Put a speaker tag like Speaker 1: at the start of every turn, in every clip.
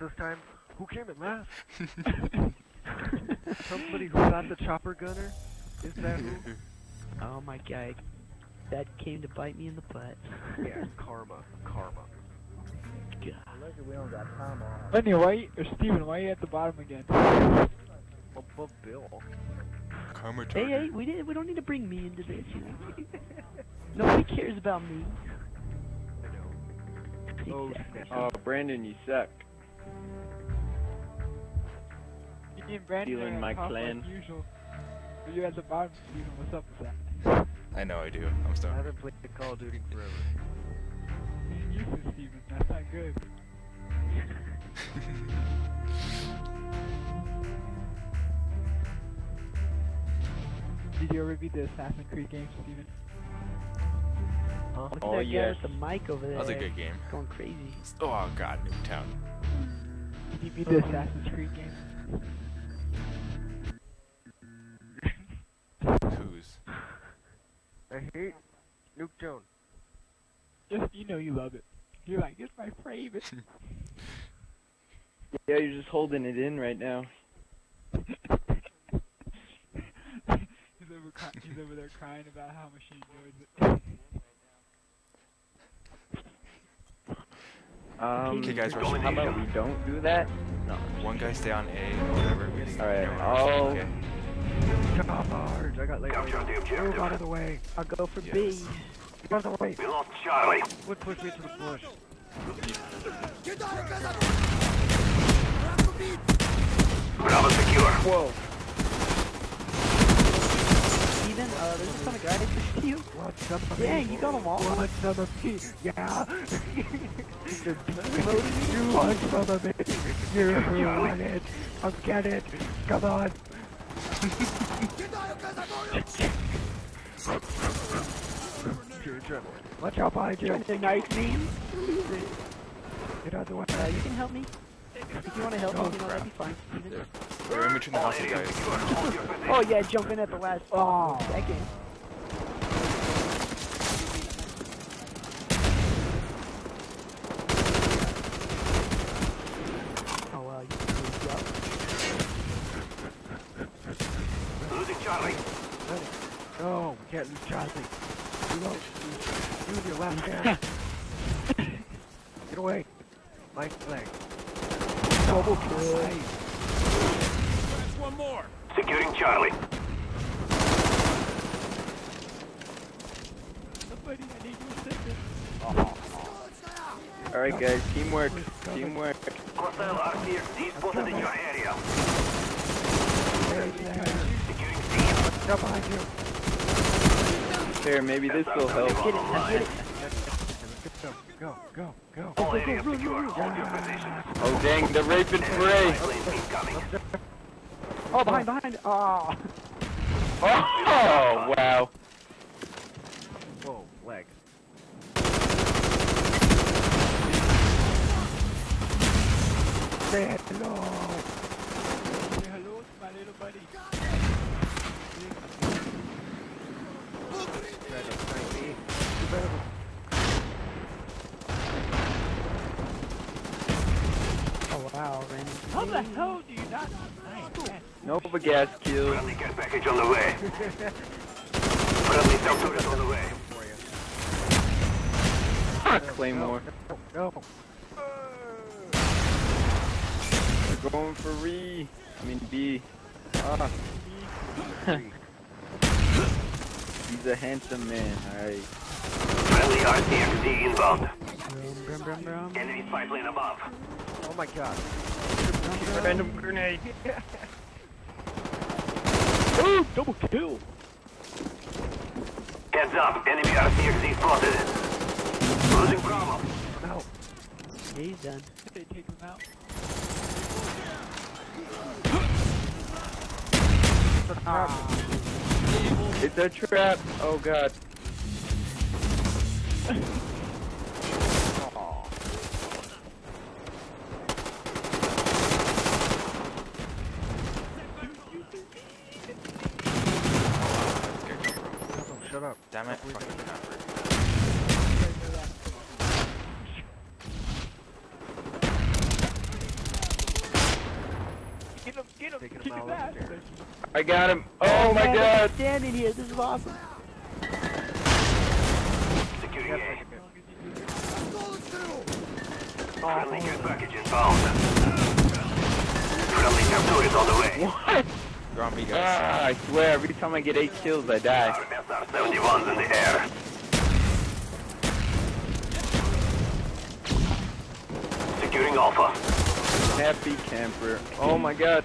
Speaker 1: this time. Who came in last? Somebody who got the chopper gunner? Is that who?
Speaker 2: Oh my god. That came to bite me in the butt.
Speaker 1: Yeah, karma. Karma.
Speaker 2: God.
Speaker 3: we don't got time on.
Speaker 4: Lenny, why you, or Steven, why are you at the bottom again?
Speaker 1: Above Bill.
Speaker 5: Karma
Speaker 2: Hey, hey, we didn't. We don't need to bring me into this. You know? Nobody cares about me.
Speaker 1: I know. Oh,
Speaker 2: Exactly.
Speaker 1: snap.
Speaker 6: Oh, Brandon, you suck.
Speaker 4: Me and Brandon
Speaker 6: Stealing
Speaker 4: are at
Speaker 6: my
Speaker 4: top
Speaker 6: clan.
Speaker 4: like usual. But you're at the bottom, Steven. What's up with that?
Speaker 5: I know I do. I'm
Speaker 1: sorry.
Speaker 5: I
Speaker 1: haven't played the Call of Duty forever.
Speaker 4: You used to, Steven. That's not good. Did you ever beat the Assassin's Creed games, Steven?
Speaker 1: Huh?
Speaker 2: Look at
Speaker 6: Oh,
Speaker 2: that guy with the mic over there.
Speaker 5: That was a good game.
Speaker 2: Going crazy.
Speaker 5: Oh god, Nuketown.
Speaker 4: Did you beat the Assassin's Creed game?
Speaker 5: Who's?
Speaker 1: I hate Nuke Jones.
Speaker 4: Just, you know you love it. You're like, it's my favorite.
Speaker 6: Yeah, you're just holding it in right now.
Speaker 4: he's, over cry- he's over there crying about how much he enjoys it.
Speaker 6: Um,
Speaker 5: Okay, guys,
Speaker 6: how
Speaker 5: rush in.
Speaker 6: about we don't do that? No.
Speaker 5: One guy stay on A or whatever.
Speaker 6: Alright,
Speaker 5: Everyone
Speaker 6: I'll-
Speaker 5: rush. Okay.
Speaker 1: Charge! I got late. Move out of the way.
Speaker 2: I'll go for
Speaker 5: Yes.
Speaker 2: B.
Speaker 1: Out of the way.
Speaker 7: We lost Charlie.
Speaker 1: Would push me to the bush.
Speaker 7: Bravo secure.
Speaker 6: Whoa.
Speaker 2: Steven, uh, there's a ton of guys next to you.
Speaker 1: What's up,
Speaker 2: Dang, you got them all.
Speaker 1: What's up, me? Yeah.
Speaker 2: Demoting me.
Speaker 1: You want some of it? You want it? I'll get it. Come on. Watch out behind you.
Speaker 2: Trying to me.
Speaker 1: Get out of the way.
Speaker 2: Uh, you can help me. If you want to help me, you know, that'd be fine. Steven.
Speaker 5: We're in between the houses, guys.
Speaker 2: Oh yeah, jump in at the last oh. second. Oh wow, you moved.
Speaker 7: Losing Charlie.
Speaker 1: No, we can't lose Charlie. You won't. You your left hand. Get away. My flag. Double kill.
Speaker 7: Securing Charlie.
Speaker 4: Somebody, I need your assistance.
Speaker 6: Alright, guys, teamwork. Teamwork.
Speaker 7: Hostile RCXD spotted in your area. Securing C.
Speaker 1: Jump behind you.
Speaker 6: Here, maybe this will help.
Speaker 2: Get it, I get it.
Speaker 1: Go, go, go, go.
Speaker 7: All areas secure. Hold your position.
Speaker 6: Oh, dang, the rape and spray.
Speaker 7: Planes incoming.
Speaker 2: Oh, behind, behind. Oh.
Speaker 6: Oh, wow.
Speaker 1: Whoa, leg. Say hello.
Speaker 4: Say hello to my little buddy.
Speaker 1: Try to find me. You better
Speaker 2: Oh wow, Randy.
Speaker 4: How the hell do you not know? Nice.
Speaker 6: Nova gas kill.
Speaker 7: Friendly care package on the way. Friendly SAM turret on the way.
Speaker 6: Claymore.
Speaker 1: go.
Speaker 6: We're going for E. I mean B. Ah. He's a handsome man, alright.
Speaker 7: Friendly RCXD inbound.
Speaker 2: Brum, brum, brum.
Speaker 7: Enemy spy plane above.
Speaker 1: Oh my god.
Speaker 6: Random grenade.
Speaker 4: Oh, double kill.
Speaker 7: Heads up. Enemy RCXD spotted. Losing Bravo.
Speaker 1: No.
Speaker 2: Yeah, he's done.
Speaker 4: They take him out. Ah.
Speaker 6: It's a trap. Oh god.
Speaker 1: No, shut up.
Speaker 5: Damn it, fucking Maverick.
Speaker 4: Get him.
Speaker 1: Taking him out
Speaker 4: his
Speaker 1: of
Speaker 4: ass.
Speaker 1: the stairs.
Speaker 6: I got him. Oh my
Speaker 2: man,
Speaker 6: god.
Speaker 2: Standing here, this is awesome.
Speaker 7: Securing
Speaker 1: Yep,
Speaker 7: A.
Speaker 1: take it.
Speaker 7: Friendly care package inbound. Friendly capture is on the way.
Speaker 6: What?
Speaker 5: They're me, guys.
Speaker 6: Ah, I swear, every time I get eight kills, I die.
Speaker 7: Our SR-71's in the air. Securing Alpha.
Speaker 6: Happy camper. Oh my god.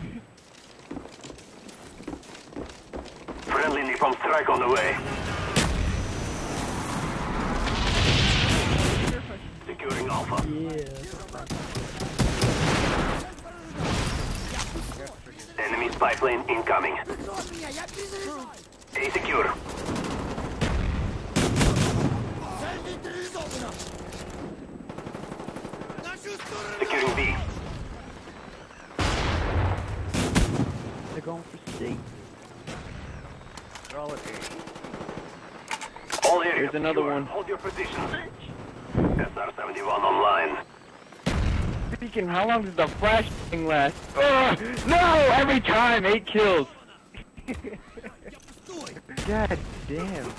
Speaker 7: Napalm strike on the way. Securing Alpha.
Speaker 2: Yeah.
Speaker 7: Enemy spy plane incoming. A secure. Securing B.
Speaker 2: They're going for C.
Speaker 1: They're all at A.
Speaker 6: Another one.
Speaker 7: Hold your positions. SR-71 online.
Speaker 6: Speaking, how long does the flash thing last? Ugh, no! Every time, eight kills. God damn.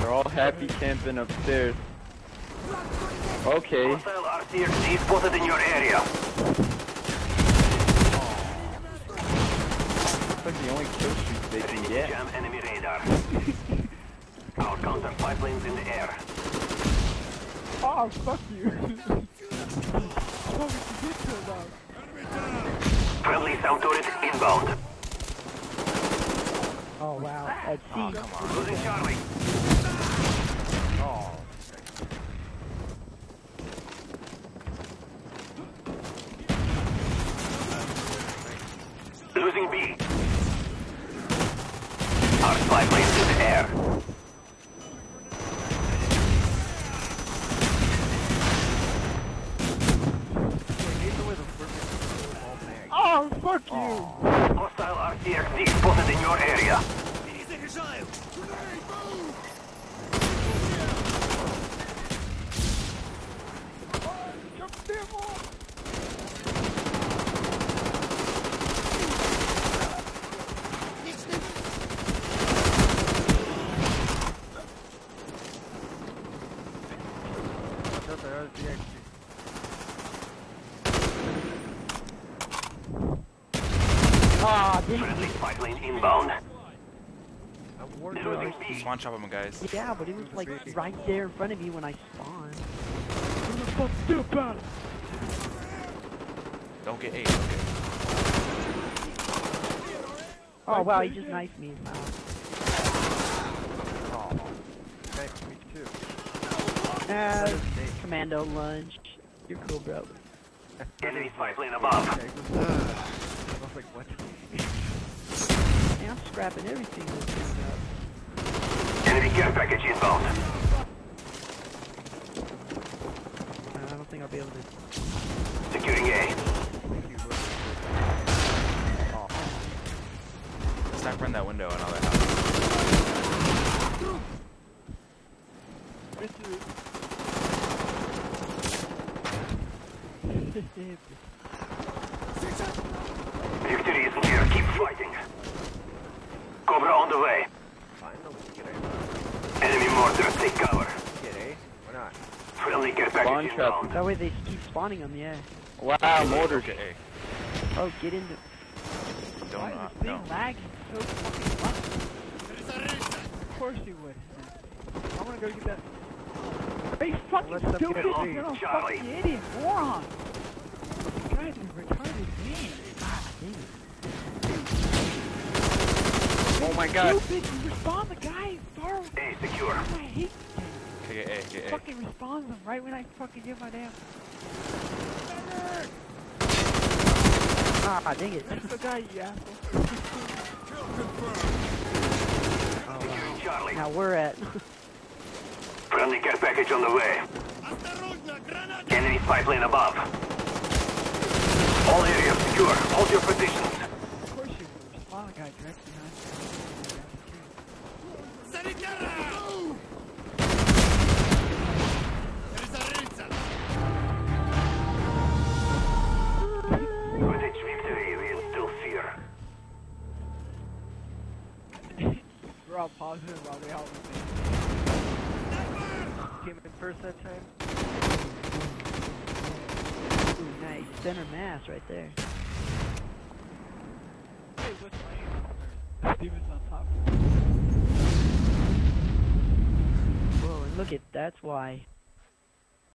Speaker 6: They're all happy camping upstairs. Okay.
Speaker 7: Hostile RCXD spotted in your area.
Speaker 6: That's like the only kill streak get.
Speaker 7: Jam enemy radar. Our counter spy planes in the air.
Speaker 4: Oh, fuck you. What would you get to about?
Speaker 7: Friendly SAM turret inbound.
Speaker 2: Oh wow. Ah, At C.
Speaker 7: Losing Charlie.
Speaker 1: Oh.
Speaker 7: Losing B. Our spy planes in the air.
Speaker 1: Either way, the perfect ball bag.
Speaker 4: Oh, fuck you.
Speaker 7: Oh, hostile RCXD spotted in your area.
Speaker 4: Jump the damn wall.
Speaker 1: Shut the RCXD.
Speaker 2: Ah, dang
Speaker 7: Friendly spy plane inbound.
Speaker 1: I warned you.
Speaker 7: Losing
Speaker 1: I-
Speaker 7: B.
Speaker 5: Spawn chop them, guys.
Speaker 2: Yeah, but it was like right there in front of me when I spawned.
Speaker 4: What the fuck do about it?
Speaker 5: Don't get A. Don't get
Speaker 2: Oh wow, he just knifed me. Wow.
Speaker 1: Oh. Okay, me too.
Speaker 2: Uh,
Speaker 1: That is safe.
Speaker 2: commando lunge. You're cool, bro.
Speaker 7: Enemy spy plane above.
Speaker 1: Okay, good. I was like, what?
Speaker 2: Man, I'm scrapping everything this thing up.
Speaker 7: Enemy care package inbound.
Speaker 2: Uh, I don't think I'll be able to.
Speaker 7: Securing A.
Speaker 1: Thank you, bro. Oh.
Speaker 5: A sniper in that window and all that house.
Speaker 7: Victory is near. Keep fighting. Cobra on the way.
Speaker 1: Finally, get A.
Speaker 7: Enemy mortars take cover.
Speaker 1: Get A? Why not?
Speaker 7: Friendly care
Speaker 6: Spawn
Speaker 7: package
Speaker 6: trap.
Speaker 2: that way they keep spawning them, yeah.
Speaker 6: Wow, mortars.
Speaker 5: Don't get A.
Speaker 2: Oh, get into.
Speaker 5: Don't,
Speaker 4: Why
Speaker 5: uh,
Speaker 4: is this
Speaker 5: no.
Speaker 4: thing lagging so fucking much? Of course you would. I wanna go get that. Hey, fucking
Speaker 1: Let them
Speaker 4: stupid!
Speaker 1: get
Speaker 4: You're a
Speaker 7: Charlie.
Speaker 4: fucking idiot, moron! This guy's a retarded man.
Speaker 6: Oh my god.
Speaker 4: Stupid! You respond the guy far away.
Speaker 7: A secure.
Speaker 4: I hate
Speaker 5: Okay, get A. Get A.
Speaker 4: fucking respond them right when I fucking get my damn.
Speaker 2: Ah, dang it.
Speaker 4: That's the guy, you asshole.
Speaker 7: Securing Charlie.
Speaker 2: Now we're at.
Speaker 7: Friendly care package on the way. Enemy spy plane above. All areas secure. Hold your positions.
Speaker 4: Of course you would respond the guy directly behind you. We're all positive about me. Came in first that time.
Speaker 2: Nice. Center mass right there.
Speaker 4: Hey, what's my Steven's on top.
Speaker 2: Look at that's why